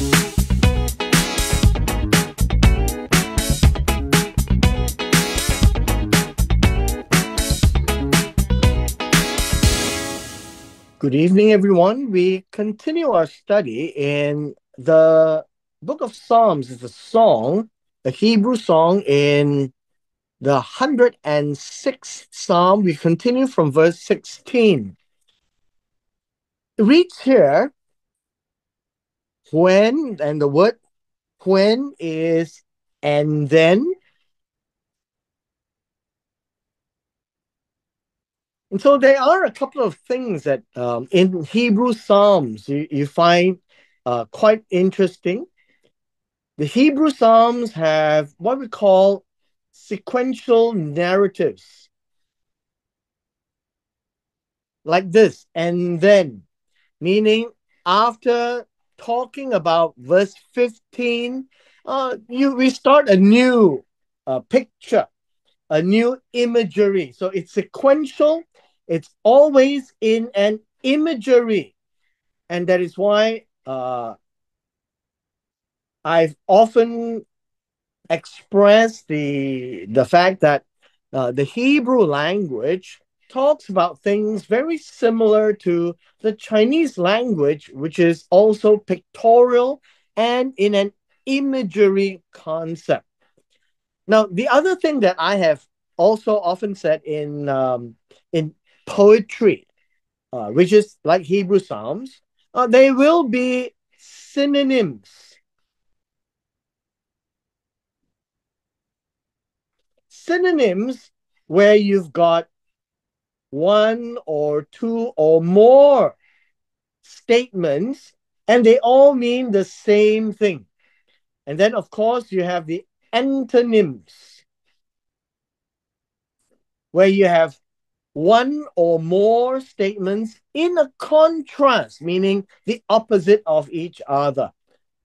Good evening, everyone. We continue our study in the book of Psalms. It's a song, a Hebrew song in the 106th Psalm. We continue from verse 16. It reads here, when, and the word when is and then And so there are a couple of things that um, in Hebrew Psalms you, you find uh, quite interesting. The Hebrew Psalms have what we call sequential narratives. Like this, and then, meaning after talking about verse 15, uh, you we start a new uh, picture, a new imagery. So it's sequential it's always in an imagery. And that is why uh, I've often expressed the, the fact that uh, the Hebrew language talks about things very similar to the Chinese language, which is also pictorial and in an imagery concept. Now, the other thing that I have also often said in um, in poetry, uh, which is like Hebrew Psalms, uh, they will be synonyms. Synonyms where you've got one or two or more statements and they all mean the same thing. And then, of course, you have the antonyms where you have one or more statements in a contrast, meaning the opposite of each other.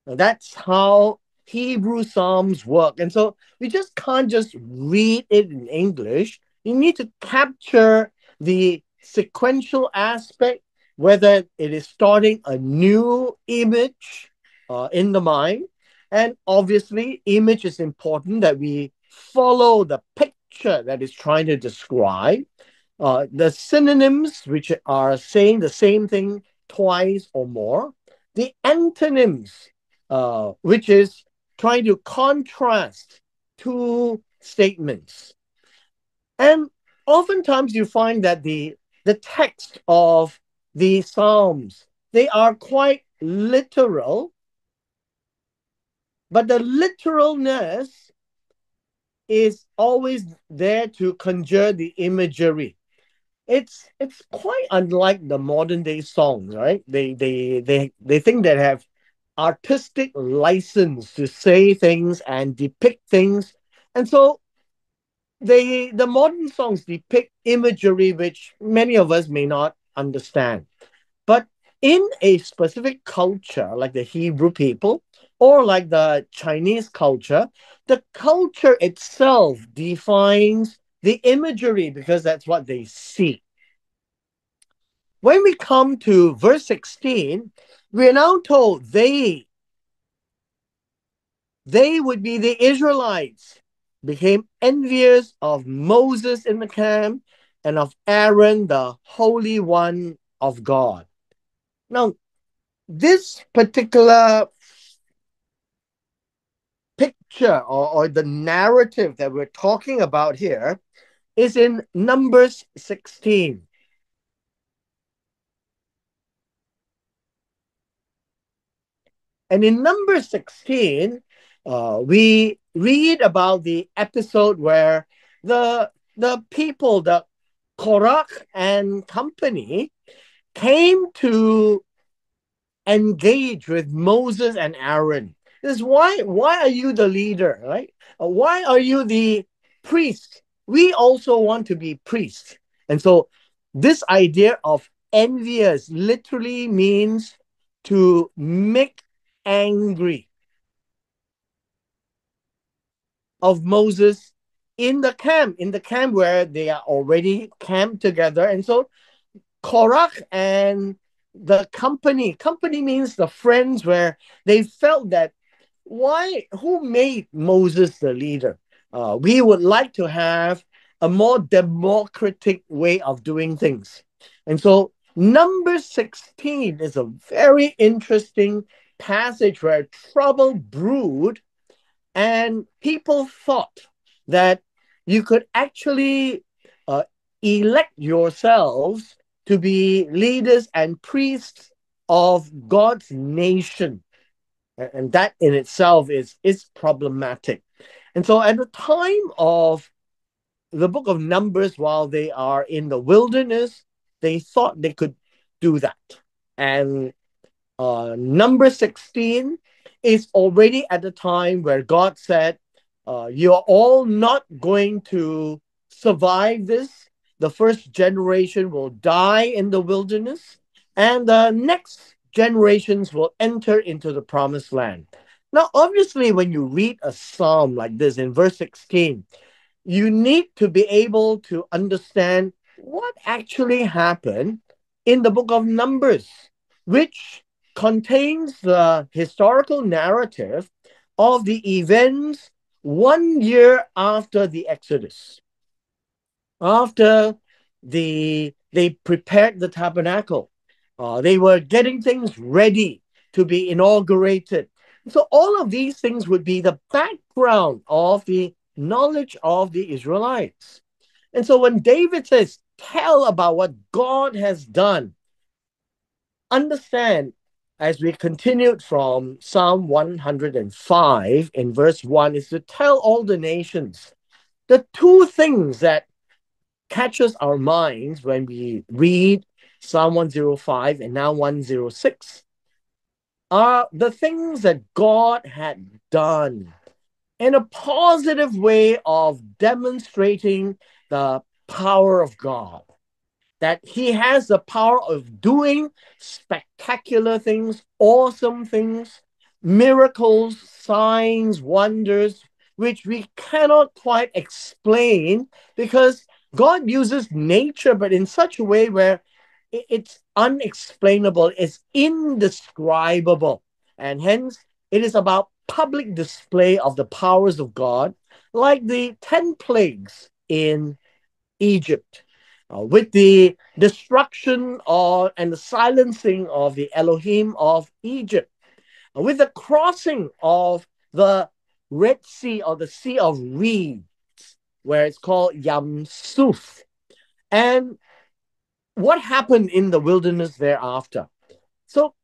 Now, that's how Hebrew Psalms work. And so we just can't just read it in English. You need to capture the sequential aspect, whether it is starting a new image uh, in the mind. And obviously, image is important that we follow the picture that is trying to describe uh, the synonyms, which are saying the same thing twice or more, the antonyms, uh, which is trying to contrast two statements. And oftentimes you find that the, the text of the Psalms, they are quite literal, but the literalness is always there to conjure the imagery it's it's quite unlike the modern day songs, right? They they they they think they have artistic license to say things and depict things, and so they the modern songs depict imagery which many of us may not understand. But in a specific culture like the Hebrew people or like the Chinese culture, the culture itself defines the imagery because that's what they see. When we come to verse 16, we are now told they, they would be the Israelites, became envious of Moses in the camp and of Aaron, the Holy One of God. Now, this particular picture or, or the narrative that we're talking about here is in Numbers 16. And in number 16, uh, we read about the episode where the, the people, the Korach and company, came to engage with Moses and Aaron. This is why why are you the leader, right? Uh, why are you the priest? we also want to be priests. And so this idea of envious literally means to make angry of Moses in the camp, in the camp where they are already camped together. And so Korach and the company. Company means the friends where they felt that why who made Moses the leader? Uh, we would like to have a more democratic way of doing things. And so number 16 is a very interesting passage where trouble brewed and people thought that you could actually uh, elect yourselves to be leaders and priests of God's nation. And that in itself is, is problematic. And so at the time of the book of Numbers, while they are in the wilderness, they thought they could do that. And uh, number 16 is already at the time where God said, uh, You're all not going to survive this. The first generation will die in the wilderness, and the next generations will enter into the promised land. Now, obviously, when you read a psalm like this in verse 16, you need to be able to understand what actually happened in the book of Numbers, which contains the historical narrative of the events one year after the Exodus. After the they prepared the tabernacle, uh, they were getting things ready to be inaugurated. So all of these things would be the background of the knowledge of the Israelites. And so when David says, tell about what God has done, understand as we continued from Psalm 105 in verse 1 is to tell all the nations the two things that catches our minds when we read Psalm 105 and now 106 are the things that God had done in a positive way of demonstrating the power of God. That He has the power of doing spectacular things, awesome things, miracles, signs, wonders, which we cannot quite explain because God uses nature, but in such a way where it's unexplainable, it's indescribable. And hence, it is about public display of the powers of God, like the 10 plagues in Egypt, uh, with the destruction of, and the silencing of the Elohim of Egypt, uh, with the crossing of the Red Sea or the Sea of Reeds, where it's called Yam Suf. And what happened in the wilderness thereafter? So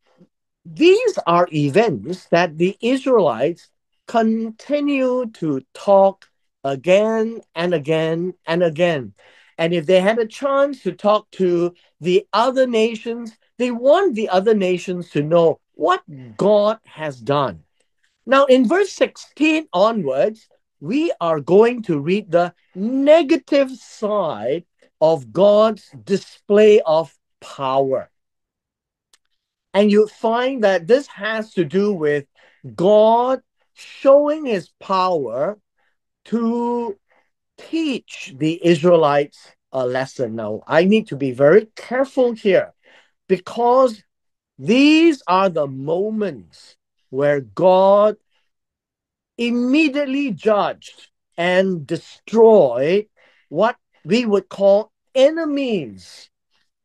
these are events that the Israelites continue to talk again and again and again. And if they had a chance to talk to the other nations, they want the other nations to know what hmm. God has done. Now, in verse 16 onwards, we are going to read the negative side of God's display of power. And you find that this has to do with God showing his power to teach the Israelites a lesson. Now, I need to be very careful here because these are the moments where God immediately judged and destroyed what we would call enemies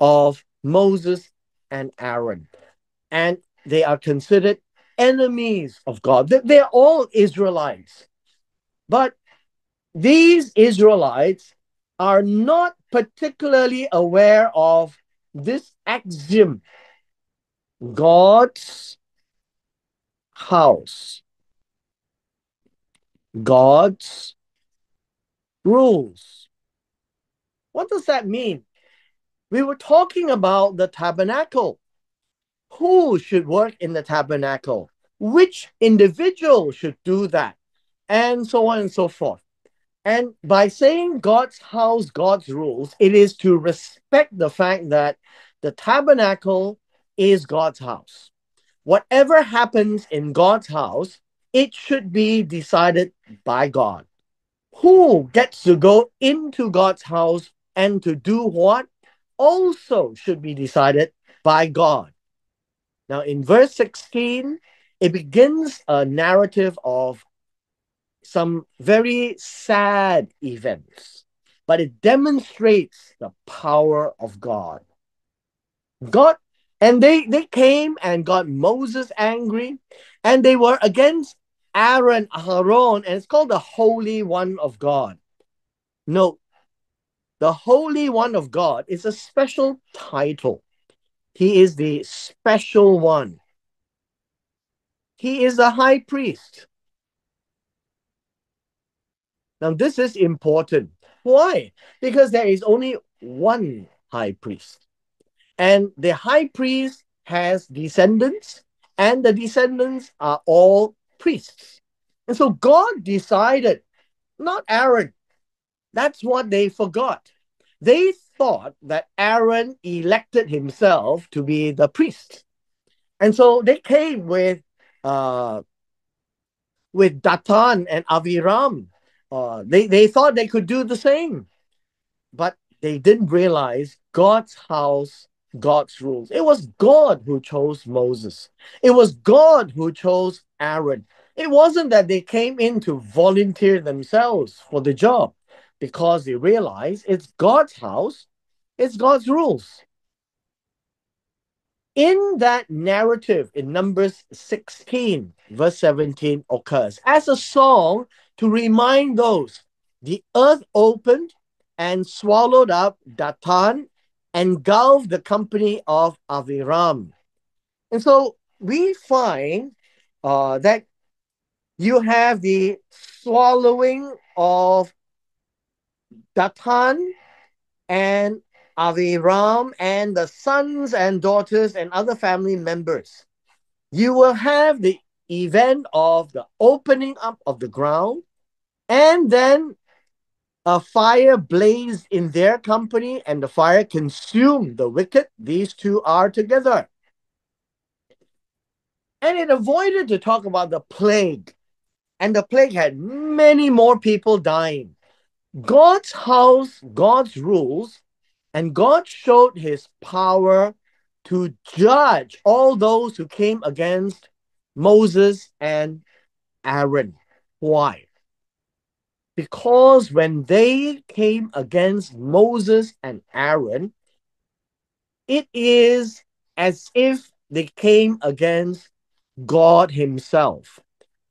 of Moses and Aaron and they are considered enemies of God. They're all Israelites. But these Israelites are not particularly aware of this axiom God's house, God's rules. What does that mean? We were talking about the tabernacle who should work in the tabernacle, which individual should do that, and so on and so forth. And by saying God's house, God's rules, it is to respect the fact that the tabernacle is God's house. Whatever happens in God's house, it should be decided by God. Who gets to go into God's house and to do what also should be decided by God. Now, in verse 16, it begins a narrative of some very sad events, but it demonstrates the power of God. God, and they, they came and got Moses angry, and they were against Aaron, Aaron, and it's called the Holy One of God. Note, the Holy One of God is a special title. He is the special one. He is the high priest. Now, this is important. Why? Because there is only one high priest. And the high priest has descendants, and the descendants are all priests. And so God decided, not Aaron. That's what they forgot. They thought that Aaron elected himself to be the priest. And so they came with uh, with Dathan and Aviram. Uh, they, they thought they could do the same, but they didn't realize God's house, God's rules. It was God who chose Moses. It was God who chose Aaron. It wasn't that they came in to volunteer themselves for the job because they realized it's God's house, it's God's rules. In that narrative in Numbers 16, verse 17 occurs as a song to remind those the earth opened and swallowed up Dathan, and engulfed the company of Aviram. And so we find uh, that you have the swallowing of Dathan and Aviram and the sons and daughters and other family members. You will have the event of the opening up of the ground and then a fire blazed in their company and the fire consumed the wicked. These two are together. And it avoided to talk about the plague. And the plague had many more people dying. God's house, God's rules, and God showed his power to judge all those who came against Moses and Aaron. Why? Because when they came against Moses and Aaron, it is as if they came against God Himself.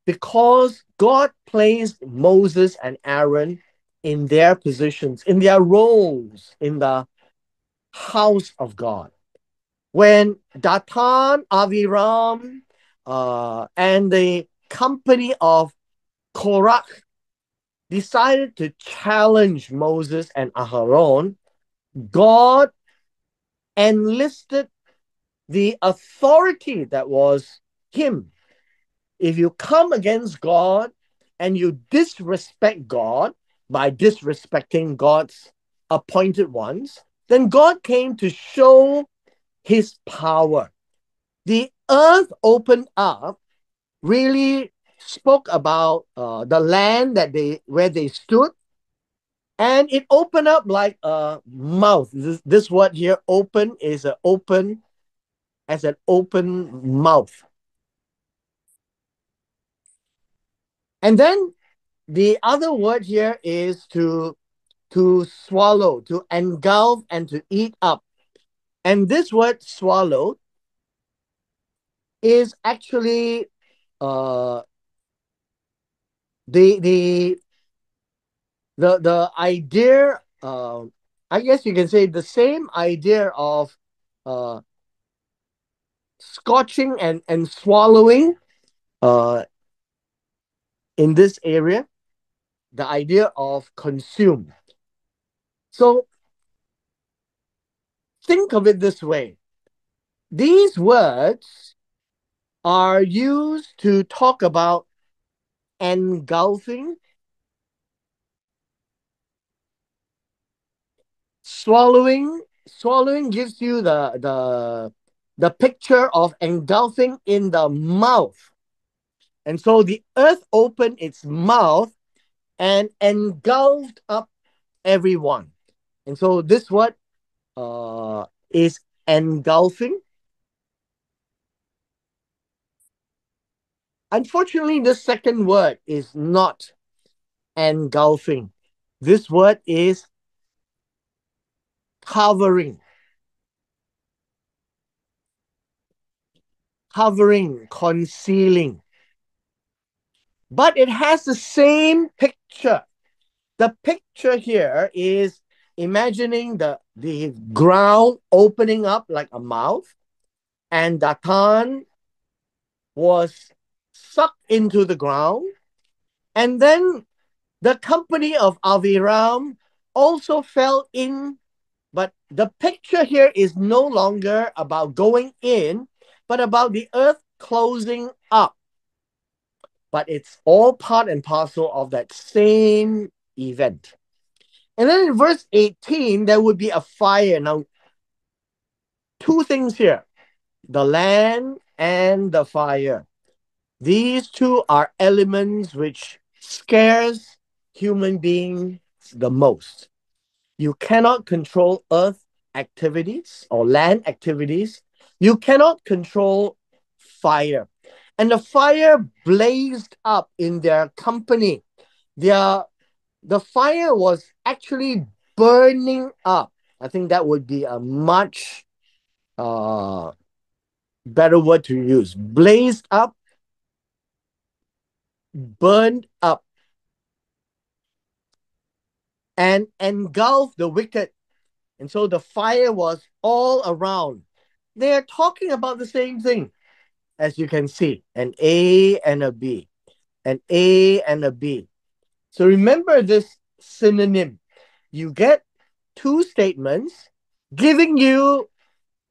Because God placed Moses and Aaron in their positions, in their roles in the house of God. When Dathan, Aviram, uh, and the company of Korach decided to challenge Moses and Aharon, God enlisted the authority that was him. If you come against God and you disrespect God, by disrespecting God's appointed ones, then God came to show his power. The earth opened up, really spoke about uh, the land that they where they stood, and it opened up like a mouth. This, this word here, open, is an open as an open mouth. And then the other word here is to to swallow, to engulf, and to eat up. And this word swallow is actually uh the the the the idea uh, I guess you can say the same idea of uh scorching and and swallowing uh in this area the idea of consume. So think of it this way these words are used to talk about engulfing, swallowing. Swallowing gives you the, the, the picture of engulfing in the mouth. And so the earth opened its mouth and engulfed up everyone. And so this word uh, is engulfing. Unfortunately, the second word is not engulfing. This word is covering. Covering, concealing. But it has the same picture. The picture here is imagining the, the ground opening up like a mouth, and Datan was sucked into the ground. And then the company of Aviram also fell in, but the picture here is no longer about going in, but about the earth closing up. But it's all part and parcel of that same event. And then in verse 18, there would be a fire. Now, two things here the land and the fire. These two are elements which scares human beings the most. You cannot control earth activities or land activities. You cannot control fire. And the fire blazed up in their company. Their, the fire was actually burning up. I think that would be a much uh, better word to use. Blazed up, burned up, and engulfed the wicked. And so the fire was all around. They're talking about the same thing, as you can see an A and a B, an A and a B. So remember this synonym. You get two statements giving you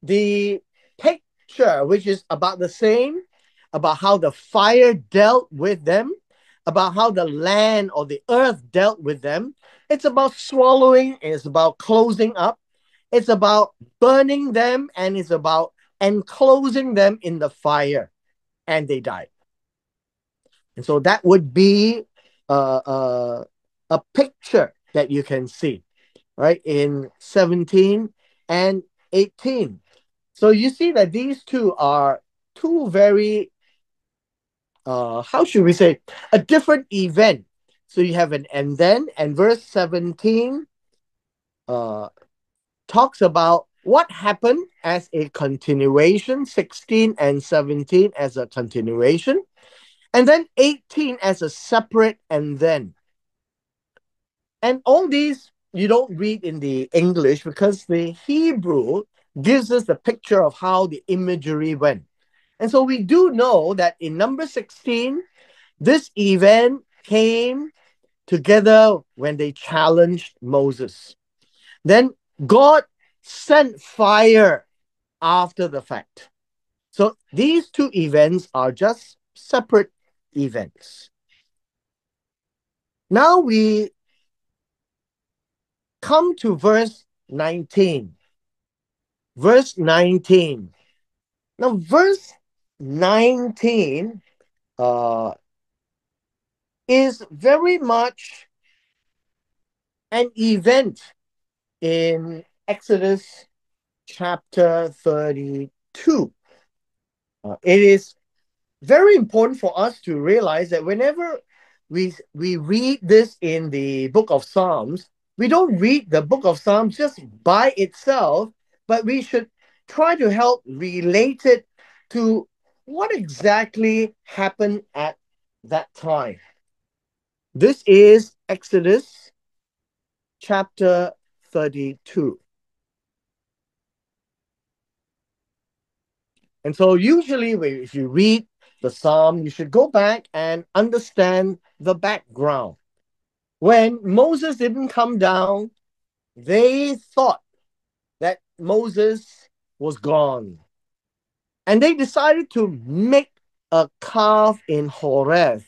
the picture, which is about the same, about how the fire dealt with them, about how the land or the earth dealt with them. It's about swallowing, it's about closing up, it's about burning them, and it's about enclosing them in the fire, and they died. And so that would be uh, uh, a picture that you can see, right, in 17 and 18. So you see that these two are two very, uh, how should we say, a different event. So you have an and then, and verse 17 uh, talks about what happened as a continuation, 16 and 17 as a continuation, and then 18 as a separate and then. And all these you don't read in the English because the Hebrew gives us the picture of how the imagery went. And so we do know that in number 16, this event came together when they challenged Moses. Then God sent fire after the fact. So these two events are just separate events. Now we come to verse 19. Verse 19. Now, verse 19 uh, is very much an event in Exodus chapter 32. Uh, it is very important for us to realize that whenever we, we read this in the book of Psalms, we don't read the book of Psalms just by itself, but we should try to help relate it to what exactly happened at that time. This is Exodus chapter 32. And so, usually, if you read the psalm, you should go back and understand the background. When Moses didn't come down, they thought that Moses was gone. And they decided to make a calf in Horeb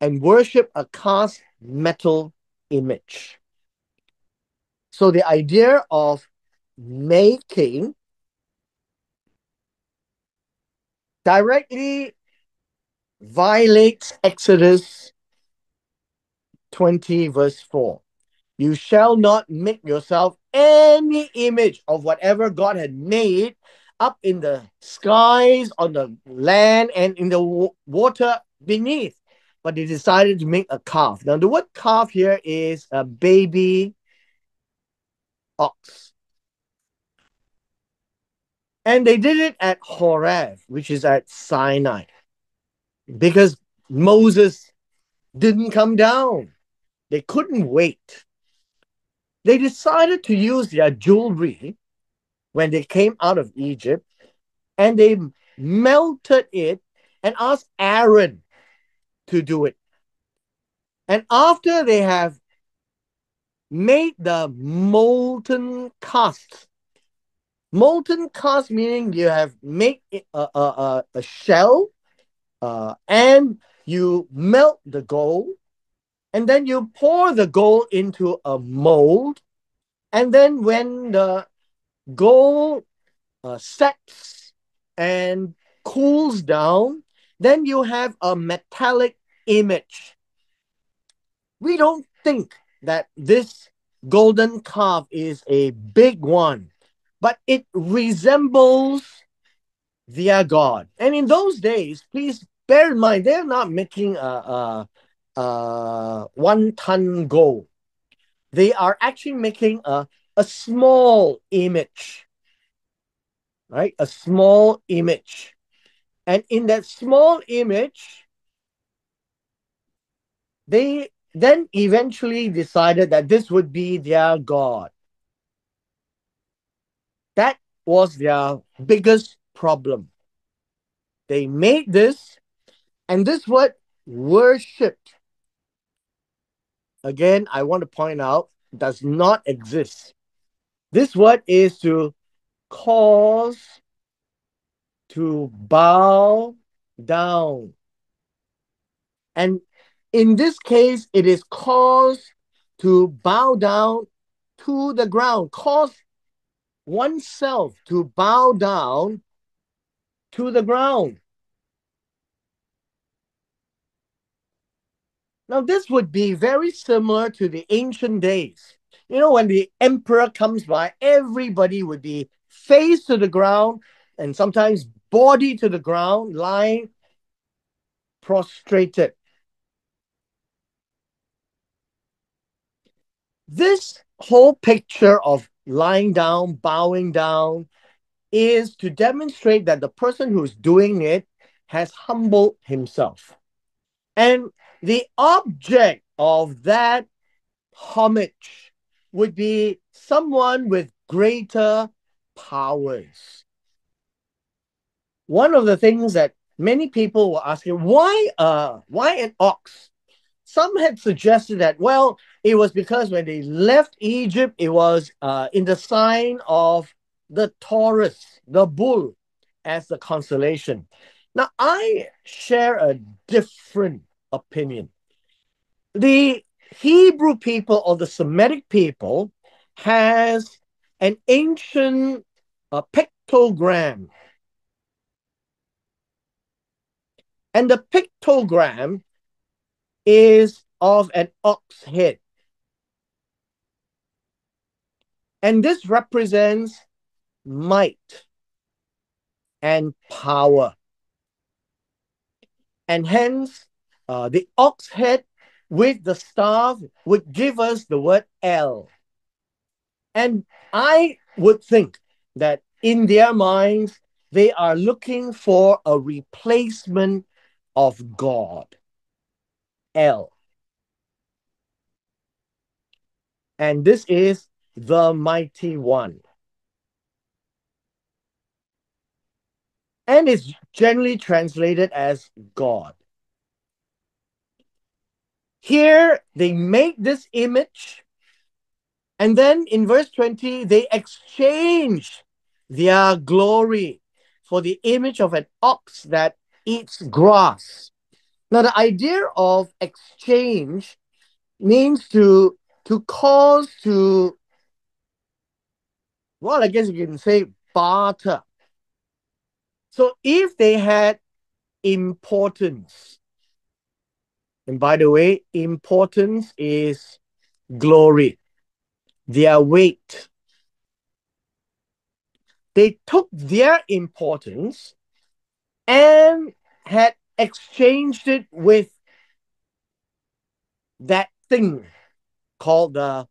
and worship a cast metal image. So the idea of making directly violates Exodus 20, verse 4. You shall not make yourself any image of whatever God had made up in the skies, on the land, and in the water beneath, but they decided to make a calf. Now, the word calf here is a baby ox. And they did it at Horeb, which is at Sinai, because Moses didn't come down. They couldn't wait. They decided to use their jewelry when they came out of Egypt and they melted it and asked Aaron to do it. And after they have made the molten cast, molten cast meaning you have made a, a, a, shell uh, and you melt the gold and then you pour the gold into a mold and then when the gold uh, sets and cools down then you have a metallic image. We don't think that this golden calf is a big one but it resembles their god. And in those days please bear in mind they're not making a, a, a one ton gold they are actually making a, a small image right? A small image. And in that small image they then eventually decided that this would be their god. That was their biggest problem. They made this and this word worshipped. Again, I want to point out, does not exist. This word is to cause to bow down. And in this case, it is caused to bow down to the ground, cause oneself to bow down to the ground. Now, this would be very similar to the ancient days. You know, when the emperor comes by, everybody would be face to the ground and sometimes body to the ground, lying prostrated. This whole picture of lying down, bowing down, is to demonstrate that the person who's doing it has humbled himself. And the object of that homage would be someone with greater powers. One of the things that many people were asking, why uh why an ox? Some had suggested that, well, it was because when they left Egypt, it was uh, in the sign of the Taurus, the bull, as the constellation. Now, I share a different opinion. The Hebrew people or the Semitic people has an ancient uh, pictogram. And the pictogram is of an ox head. And this represents might and power. And hence, uh, the ox head with the staff would give us the word El. And I would think that in their minds, they are looking for a replacement of God. El. And this is the mighty one. And it's generally translated as God. Here, they make this image, and then in verse 20, they exchange their glory for the image of an ox that eats grass. Now, the idea of exchange means to to cause to well, I guess you can say barter. So if they had importance, and by the way, importance is glory, their weight. They took their importance and had exchanged it with that thing called the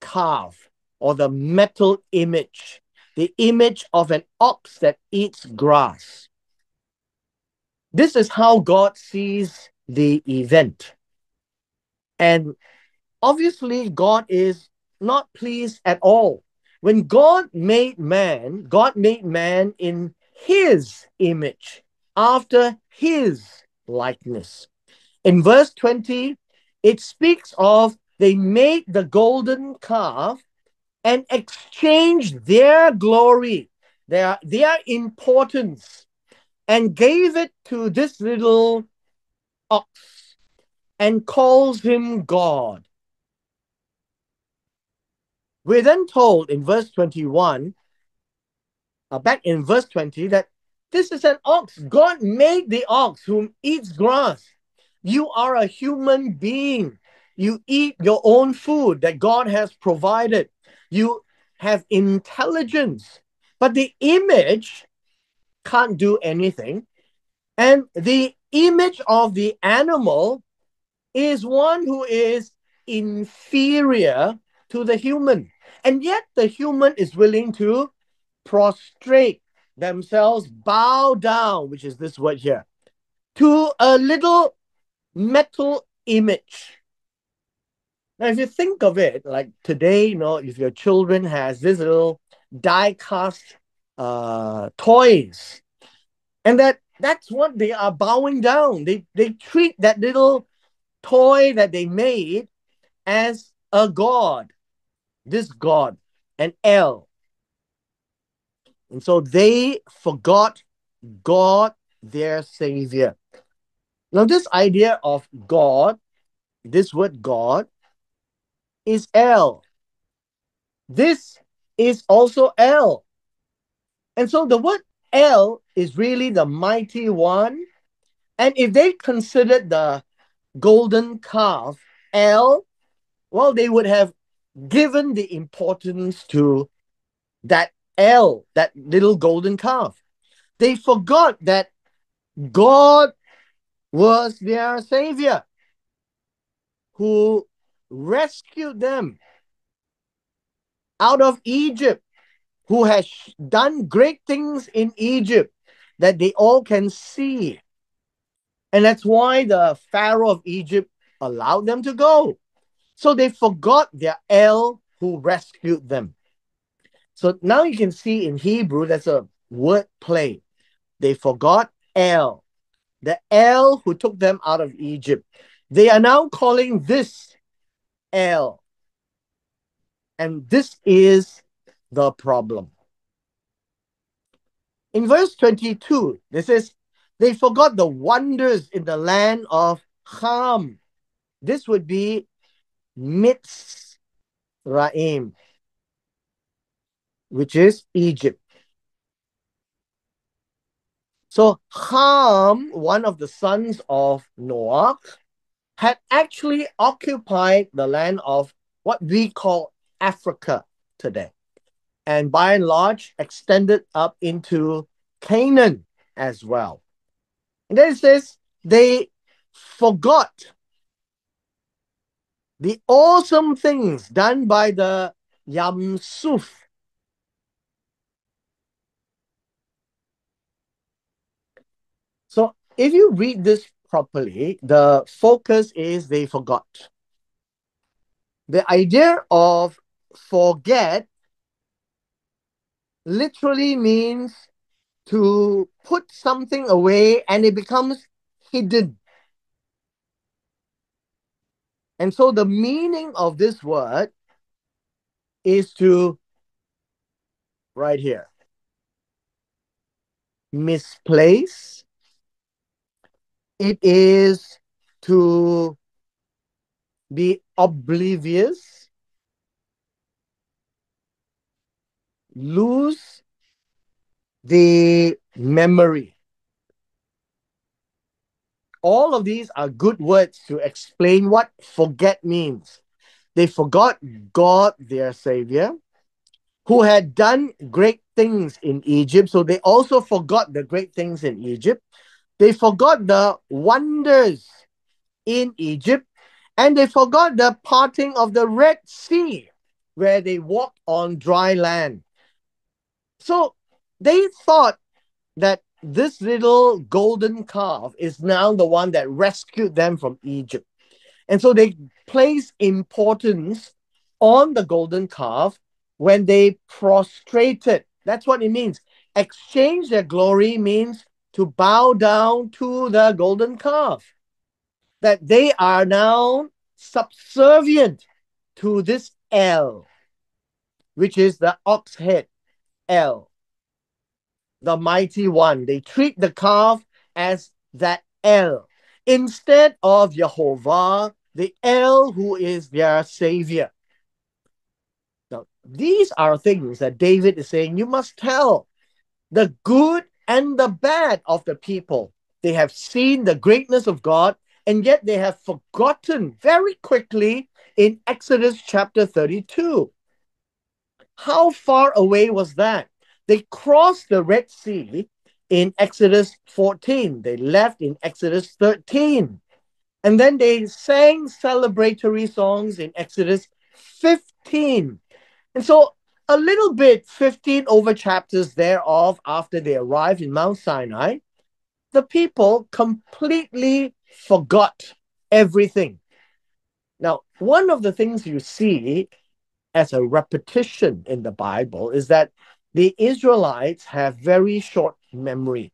calf or the metal image, the image of an ox that eats grass. This is how God sees the event. And obviously, God is not pleased at all. When God made man, God made man in his image, after his likeness. In verse 20, it speaks of they made the golden calf and exchanged their glory, their, their importance, and gave it to this little ox and calls him God. We're then told in verse 21, uh, back in verse 20, that this is an ox. God made the ox whom eats grass. You are a human being. You eat your own food that God has provided. You have intelligence. But the image can't do anything. And the image of the animal is one who is inferior to the human. And yet the human is willing to prostrate themselves, bow down, which is this word here, to a little metal image. Now, if you think of it, like today, you know, if your children has this little die cast uh, toys, and that that's what they are bowing down. They they treat that little toy that they made as a god, this god, an El. And so they forgot God, their Savior. Now, this idea of God, this word God, is El. This is also El. And so the word El is really the mighty one. And if they considered the golden calf El, well, they would have given the importance to that El, that little golden calf. They forgot that God was their savior who rescued them out of Egypt, who has done great things in Egypt that they all can see. And that's why the Pharaoh of Egypt allowed them to go. So they forgot their El who rescued them. So now you can see in Hebrew, that's a word play. They forgot El, the El who took them out of Egypt. They are now calling this El. And this is the problem. In verse 22, this says, they forgot the wonders in the land of Ham. This would be Mitzrayim, which is Egypt. So Ham, one of the sons of Noah, had actually occupied the land of what we call Africa today. And by and large, extended up into Canaan as well. And then it says they forgot the awesome things done by the Yam Suf. So if you read this properly, the focus is they forgot. The idea of forget literally means to put something away and it becomes hidden. And so the meaning of this word is to, right here, misplace. It is to be oblivious, lose the memory. All of these are good words to explain what forget means. They forgot God, their Savior, who had done great things in Egypt. So they also forgot the great things in Egypt. They forgot the wonders in Egypt and they forgot the parting of the Red Sea where they walked on dry land. So they thought that this little golden calf is now the one that rescued them from Egypt. And so they place importance on the golden calf when they prostrated. That's what it means. Exchange their glory means to bow down to the golden calf. That they are now subservient to this El, which is the ox head El, the mighty one. They treat the calf as that El instead of Jehovah, the El who is their savior. Now, these are things that David is saying you must tell the good and the bad of the people. They have seen the greatness of God, and yet they have forgotten very quickly in Exodus chapter 32. How far away was that? They crossed the Red Sea in Exodus 14, they left in Exodus 13. And then they sang celebratory songs in Exodus 15. And so a little bit, 15 over chapters thereof, after they arrived in Mount Sinai, the people completely forgot everything. Now, one of the things you see as a repetition in the Bible is that the Israelites have very short memory.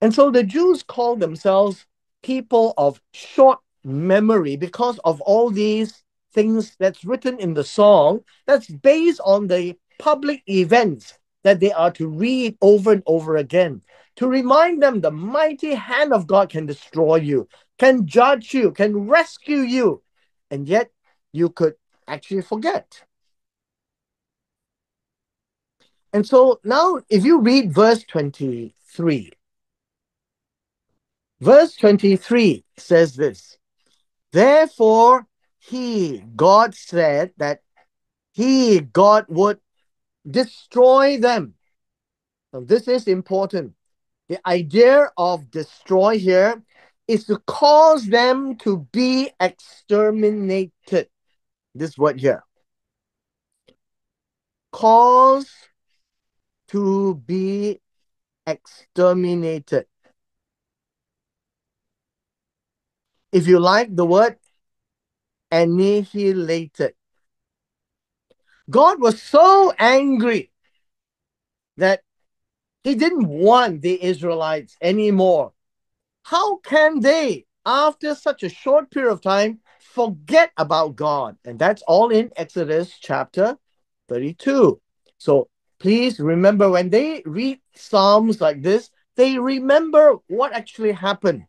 And so the Jews call themselves people of short memory because of all these things that's written in the song that's based on the public events that they are to read over and over again to remind them the mighty hand of God can destroy you, can judge you, can rescue you, and yet you could actually forget. And so now, if you read verse 23, verse 23 says this Therefore, he, God said that he, God, would destroy them. Now, this is important. The idea of destroy here is to cause them to be exterminated. This word here. Cause to be exterminated. If you like the word annihilated. God was so angry that he didn't want the Israelites anymore. How can they, after such a short period of time, forget about God? And that's all in Exodus chapter 32. So please remember when they read Psalms like this, they remember what actually happened.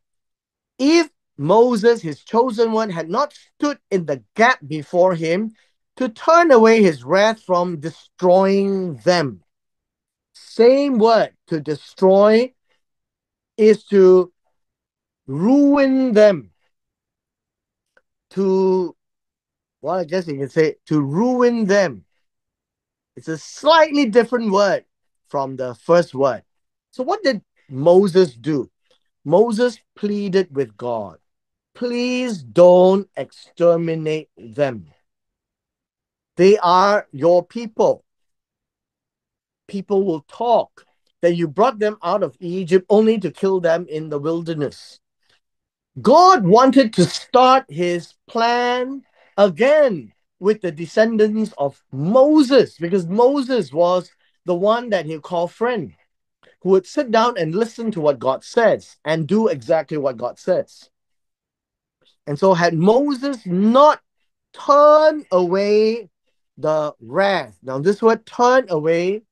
If Moses, his chosen one, had not stood in the gap before him to turn away his wrath from destroying them. Same word to destroy is to ruin them. To, well, I guess you can say to ruin them. It's a slightly different word from the first word. So, what did Moses do? Moses pleaded with God, please don't exterminate them. They are your people. People will talk that you brought them out of Egypt only to kill them in the wilderness. God wanted to start his plan again with the descendants of Moses because Moses was the one that he called friend who would sit down and listen to what God says and do exactly what God says. And so, had Moses not turned away the wrath, now this word turn away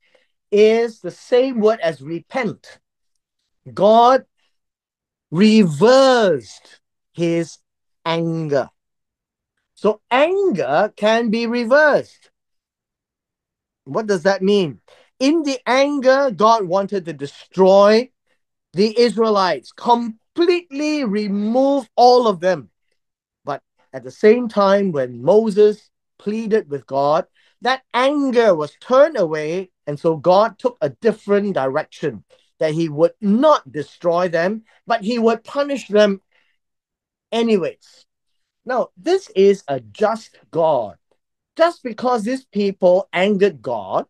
is the same word as repent. God reversed his anger. So anger can be reversed. What does that mean? In the anger, God wanted to destroy the Israelites, completely remove all of them. But at the same time, when Moses pleaded with God, that anger was turned away, and so God took a different direction. that he would not destroy them, but he would punish them anyways. Now, this is a just God. Just because these people angered God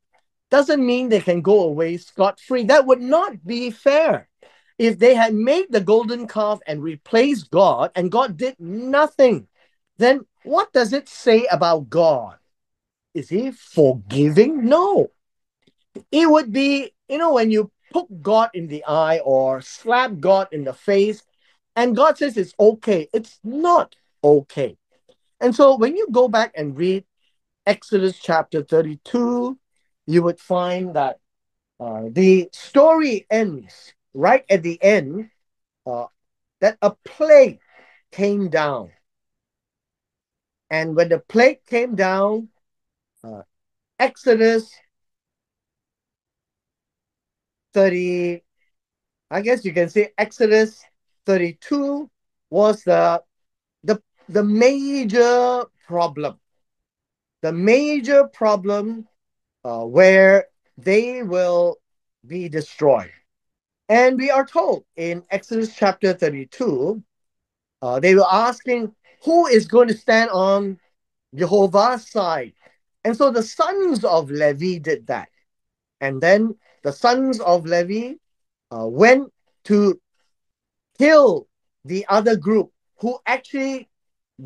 doesn't mean they can go away scot free. That would not be fair. If they had made the golden calf and replaced God and God did nothing, then what does it say about God? Is he forgiving? No. It would be, you know, when you poke God in the eye or slap God in the face, and God says it's okay. It's not okay. And so when you go back and read Exodus chapter 32, you would find that uh, the story ends right at the end uh, that a plague came down. And when the plague came down, uh, Exodus 30, I guess you can say Exodus 32 was the, the, major problem. The major problem uh, where they will be destroyed. And we are told in Exodus chapter 32, uh, they were asking, who is going to stand on Jehovah's side? And so the sons of Levi did that. And then the sons of Levi uh, went to kill the other group who actually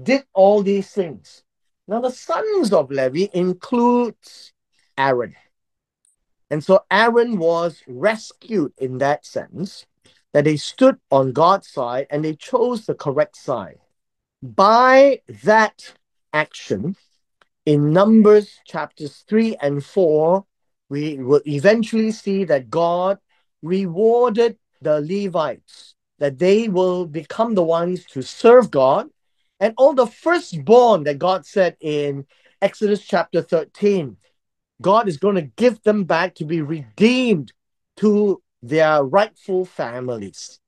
did all these things. Now, the sons of Levi includes Aaron. And so Aaron was rescued in that sense, that they stood on God's side and they chose the correct side. By that action, in Numbers chapters 3 and 4, we will eventually see that God rewarded the Levites, that they will become the ones to serve God. And all the firstborn that God said in Exodus chapter 13, God is going to give them back to be redeemed to their rightful families.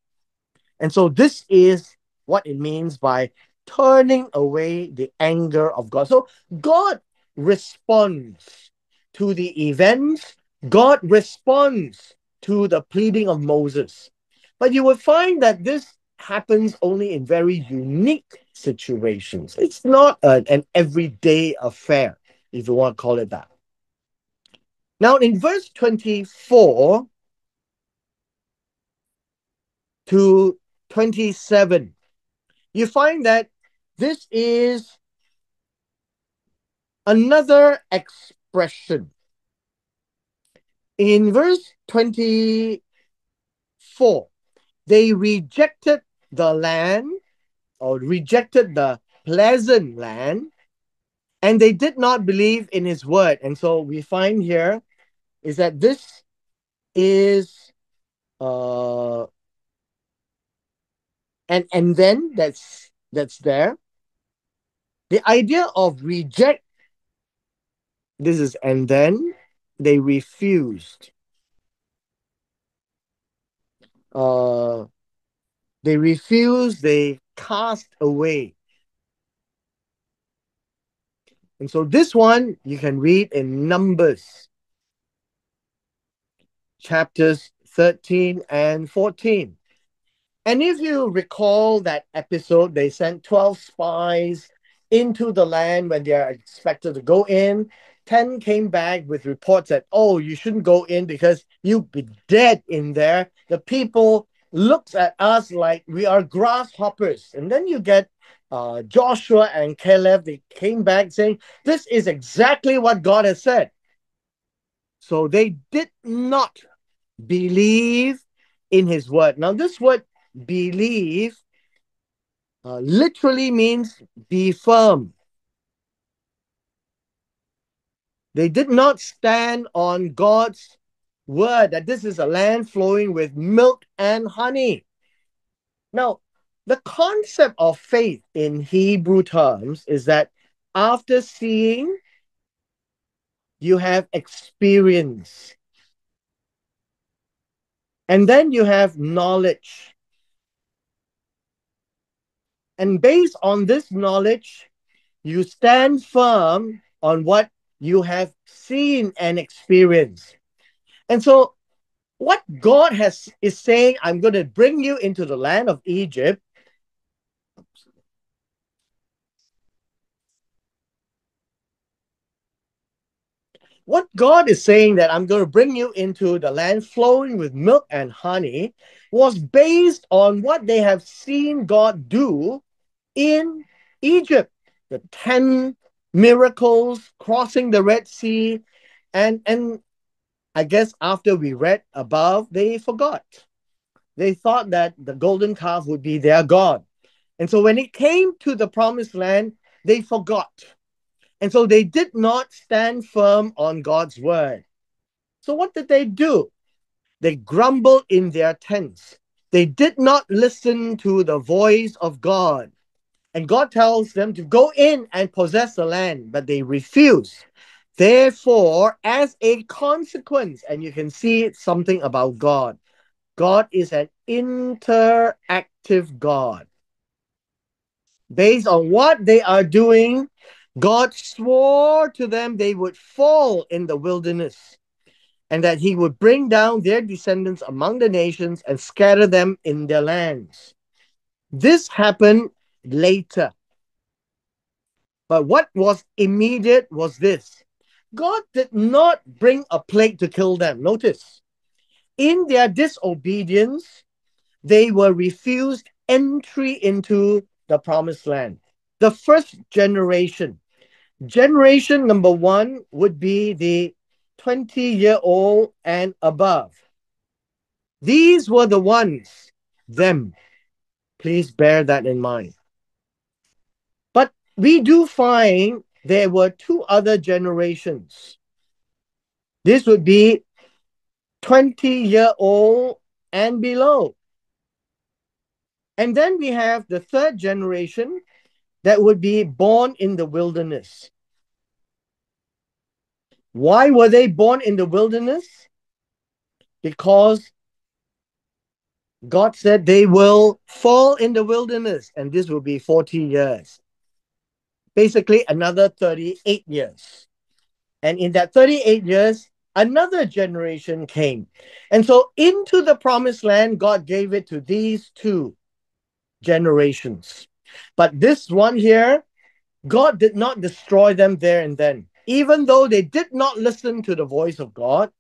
And so this is what it means by turning away the anger of God. So God responds to the events, God responds to the pleading of Moses. But you will find that this happens only in very unique situations. It's not an, an everyday affair, if you want to call it that. Now, in verse 24 to 27, you find that this is another expression. In verse 24, they rejected the land or rejected the pleasant land and they did not believe in his word. And so we find here is that this is uh and and then that's that's there the idea of reject this is and then they refused uh they refused they cast away and so this one you can read in numbers chapters 13 and 14. And if you recall that episode, they sent 12 spies into the land when they are expected to go in. 10 came back with reports that, oh, you shouldn't go in because you'd be dead in there. The people looks at us like we are grasshoppers. And then you get uh, Joshua and Caleb, they came back saying, this is exactly what God has said. So they did not believe in his word. Now, this word believe uh, literally means be firm. They did not stand on God's word that this is a land flowing with milk and honey. Now, the concept of faith in Hebrew terms is that after seeing, you have experience. And then you have knowledge. And based on this knowledge, you stand firm on what you have seen and experienced. And so what God has is saying, I'm going to bring you into the land of Egypt. What God is saying that I'm going to bring you into the land flowing with milk and honey was based on what they have seen God do in Egypt. The 10 miracles, crossing the Red Sea, and and I guess after we read above, they forgot. They thought that the golden calf would be their God. And so when it came to the promised land, they forgot. And so they did not stand firm on God's word. So what did they do? They grumbled in their tents. They did not listen to the voice of God. And God tells them to go in and possess the land, but they refuse. Therefore, as a consequence, and you can see it's something about God, God is an interactive God. Based on what they are doing, God swore to them they would fall in the wilderness and that he would bring down their descendants among the nations and scatter them in their lands. This happened later. But what was immediate was this God did not bring a plague to kill them. Notice, in their disobedience, they were refused entry into the promised land. The first generation, generation number one would be the 20 year old and above. These were the ones, them. Please bear that in mind. But we do find there were two other generations. This would be 20 year old and below. And then we have the third generation that would be born in the wilderness. Why were they born in the wilderness? Because God said they will fall in the wilderness, and this will be 40 years basically another 38 years. And in that 38 years, another generation came. And so into the promised land, God gave it to these two generations. But this one here, God did not destroy them there and then. Even though they did not listen to the voice of God,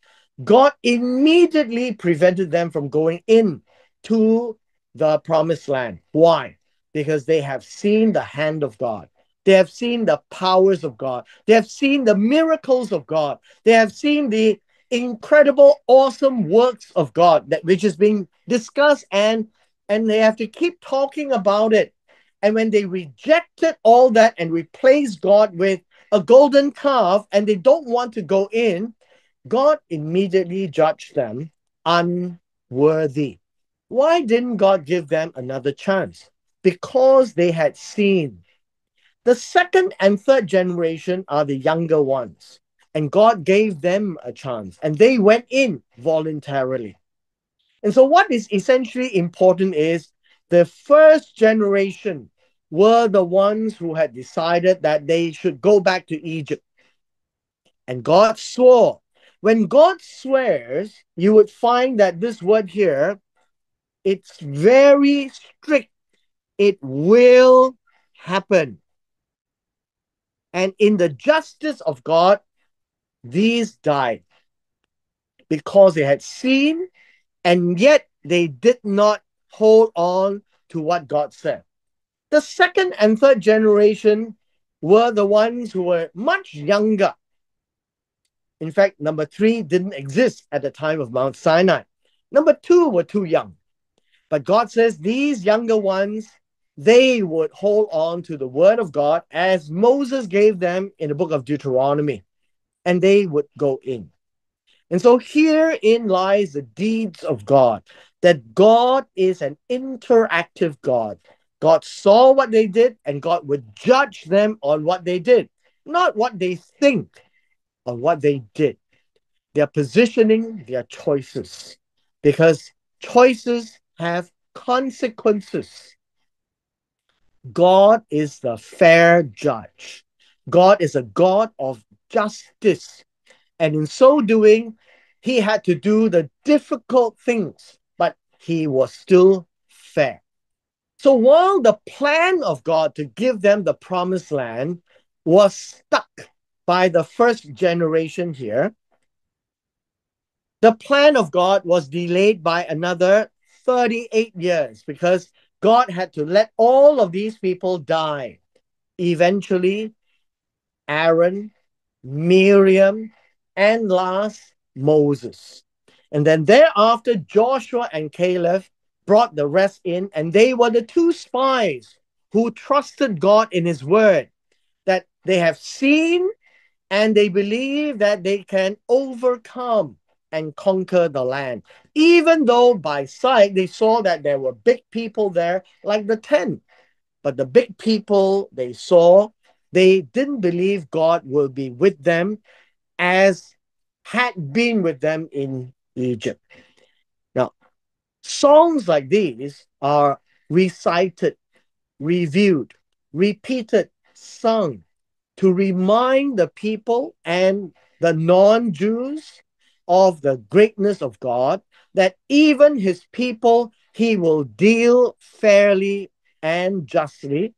God immediately prevented them from going in to the promised land. Why? Because they have seen the hand of God. They have seen the powers of God. They have seen the miracles of God. They have seen the incredible, awesome works of God that which is being discussed and and they have to keep talking about it. And when they rejected all that and replaced God with a golden calf and they don't want to go in, God immediately judged them unworthy. Why didn't God give them another chance? Because they had seen the second and third generation are the younger ones, and God gave them a chance, and they went in voluntarily. And so, what is essentially important is the first generation were the ones who had decided that they should go back to Egypt. And God swore. When God swears, you would find that this word here, it's very strict. It will happen. And in the justice of God, these died because they had seen and yet they did not hold on to what God said. The second and third generation were the ones who were much younger. In fact, number three didn't exist at the time of Mount Sinai. Number two were too young. But God says these younger ones they would hold on to the word of God as Moses gave them in the book of Deuteronomy, and they would go in. And so herein lies the deeds of God, that God is an interactive God. God saw what they did, and God would judge them on what they did, not what they think, on what they did. Their positioning, their choices, because choices have consequences. God is the fair judge. God is a God of justice. And in so doing, he had to do the difficult things, but he was still fair. So while the plan of God to give them the promised land was stuck by the first generation here, the plan of God was delayed by another 38 years because God had to let all of these people die. Eventually, Aaron, Miriam, and last, Moses. And then thereafter, Joshua and Caleb brought the rest in, and they were the two spies who trusted God in His word that they have seen and they believe that they can overcome and conquer the land. Even though by sight they saw that there were big people there, like the 10. But the big people they saw, they didn't believe God will be with them as had been with them in Egypt. Now, songs like these are recited, reviewed, repeated, sung to remind the people and the non Jews of the greatness of God, that even his people he will deal fairly and justly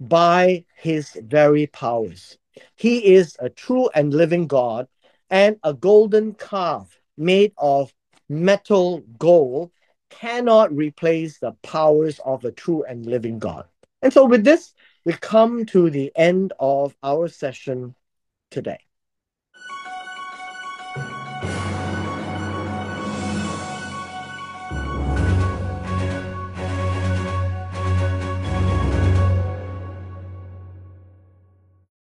by his very powers. He is a true and living God, and a golden calf made of metal gold cannot replace the powers of a true and living God. And so, with this, we come to the end of our session today.